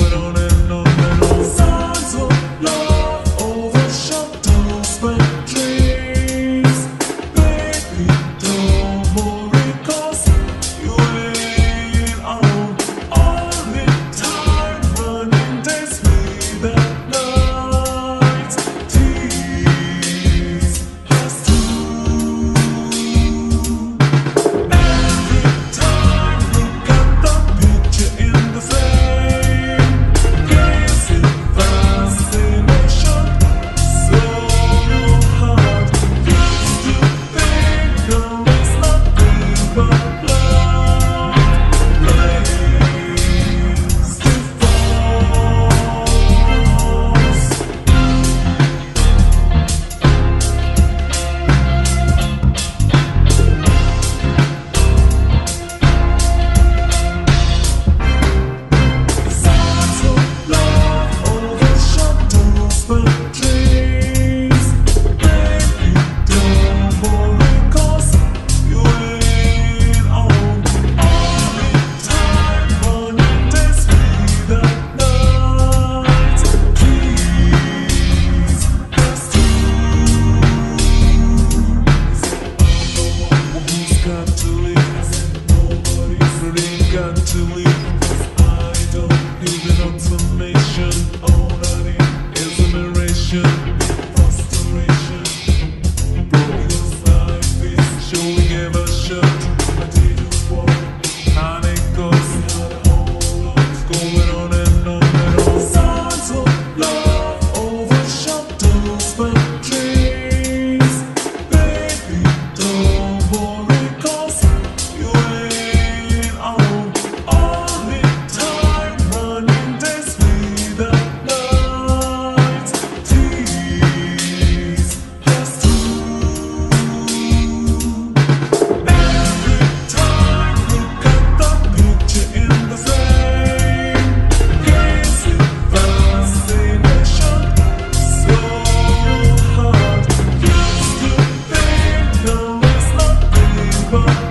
went on got to leave. I don't for